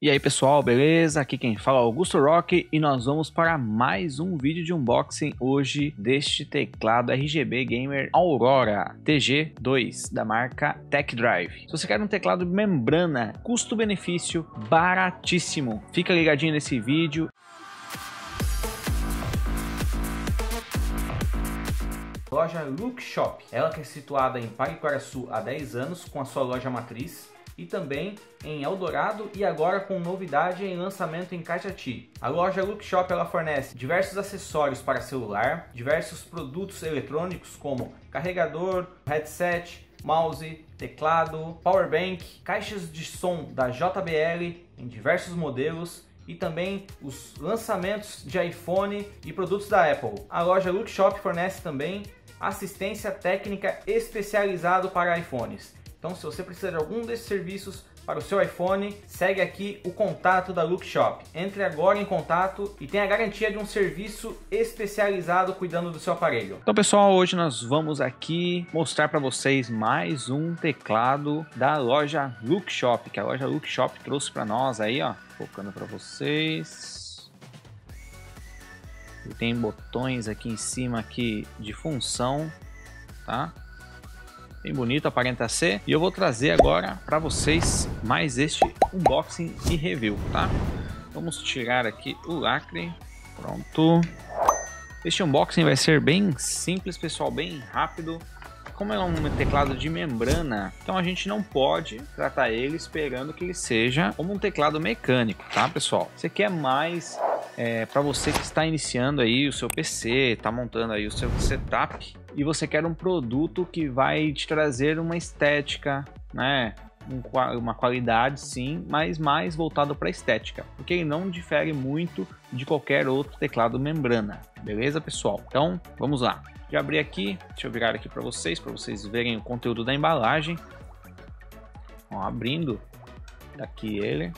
E aí pessoal, beleza? Aqui quem fala é Augusto Rock e nós vamos para mais um vídeo de unboxing hoje deste teclado RGB Gamer Aurora TG2 da marca Tech Drive. Se você quer um teclado membrana, custo-benefício baratíssimo, fica ligadinho nesse vídeo. Loja Look Shop, ela que é situada em Paraguaçu há 10 anos com a sua loja matriz e também em Eldorado e agora com novidade em lançamento em Cajati. A loja Look Shop ela fornece diversos acessórios para celular, diversos produtos eletrônicos como carregador, headset, mouse, teclado, power bank, caixas de som da JBL em diversos modelos e também os lançamentos de iPhone e produtos da Apple. A loja Look Shop fornece também assistência técnica especializado para iPhones. Então, se você precisa de algum desses serviços para o seu iPhone, segue aqui o contato da Look Shop. Entre agora em contato e tenha a garantia de um serviço especializado cuidando do seu aparelho. Então, pessoal, hoje nós vamos aqui mostrar para vocês mais um teclado da loja Look Shop, que a loja Look Shop trouxe para nós aí, ó, focando para vocês. tem botões aqui em cima aqui de função, tá? Bem bonito, aparenta ser. E eu vou trazer agora para vocês mais este unboxing e review, tá? Vamos tirar aqui o lacre, pronto. Este unboxing vai ser bem simples, pessoal, bem rápido. Como é um teclado de membrana, então a gente não pode tratar ele esperando que ele seja como um teclado mecânico, tá, pessoal? Você quer mais é, para você que está iniciando aí o seu PC, está montando aí o seu setup e você quer um produto que vai te trazer uma estética, né? Um, uma qualidade sim, mas mais voltado para estética, porque ele não difere muito de qualquer outro teclado membrana, beleza pessoal? Então vamos lá. Já abri aqui, deixa eu virar aqui para vocês, para vocês verem o conteúdo da embalagem. Ó, abrindo daqui ele,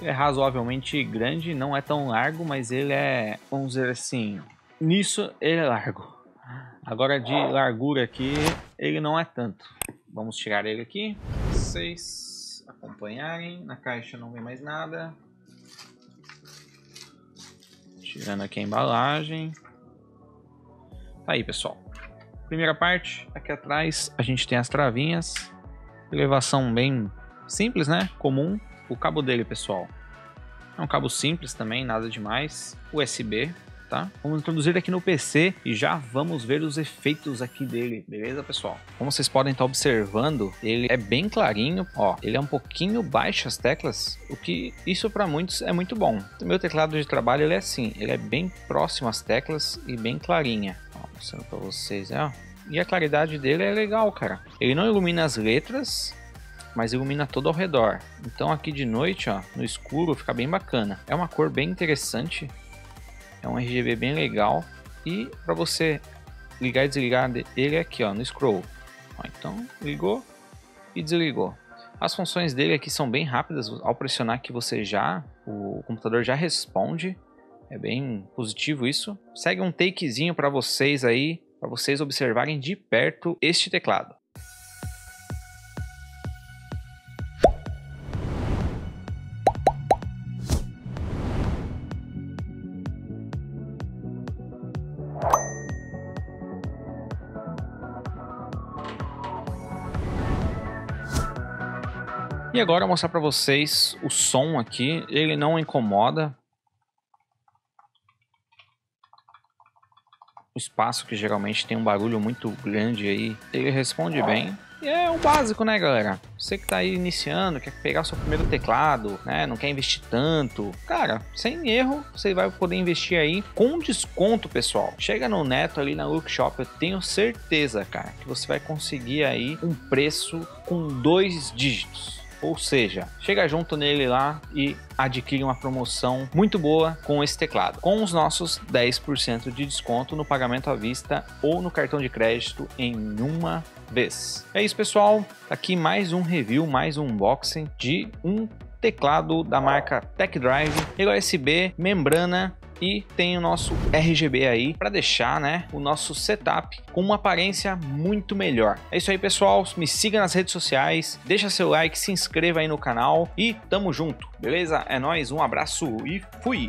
ele é razoavelmente grande, não é tão largo, mas ele é, vamos dizer assim, nisso ele é largo. Agora de largura aqui, ele não é tanto. Vamos tirar ele aqui, vocês acompanharem. Na caixa não vem mais nada. Tirando aqui a embalagem. Tá aí, pessoal. Primeira parte, aqui atrás a gente tem as travinhas. Elevação bem simples, né? Comum o cabo dele, pessoal, é um cabo simples também, nada demais. USB, tá? Vamos introduzir aqui no PC e já vamos ver os efeitos aqui dele, beleza, pessoal? Como vocês podem estar observando, ele é bem clarinho, ó, ele é um pouquinho baixo as teclas, o que isso para muitos é muito bom. O meu teclado de trabalho ele é assim, ele é bem próximo às teclas e bem clarinha. Ó, mostrando para vocês, ó. E a claridade dele é legal, cara. Ele não ilumina as letras, mas ilumina todo ao redor. Então aqui de noite, ó, no escuro, fica bem bacana. É uma cor bem interessante, é um RGB bem legal e para você ligar e desligar ele aqui, ó, no scroll. Ó, então ligou e desligou. As funções dele aqui são bem rápidas. Ao pressionar que você já, o computador já responde. É bem positivo isso. Segue um takezinho para vocês aí, para vocês observarem de perto este teclado. E agora eu vou mostrar para vocês o som aqui. Ele não incomoda. O espaço que geralmente tem um barulho muito grande aí, ele responde bem. E é o básico, né, galera? Você que tá aí iniciando, quer pegar seu primeiro teclado, né? Não quer investir tanto. Cara, sem erro, você vai poder investir aí com desconto, pessoal. Chega no Neto ali na Lookshop, eu tenho certeza, cara, que você vai conseguir aí um preço com dois dígitos. Ou seja, chega junto nele lá e adquire uma promoção muito boa com esse teclado, com os nossos 10% de desconto no pagamento à vista ou no cartão de crédito em uma vez. É isso, pessoal. Aqui mais um review, mais um unboxing de um teclado da marca Tech Drive, USB, membrana e tem o nosso RGB aí para deixar, né, o nosso setup com uma aparência muito melhor. É isso aí, pessoal. Me siga nas redes sociais, deixa seu like, se inscreva aí no canal e tamo junto, beleza? É nóis, um abraço e fui!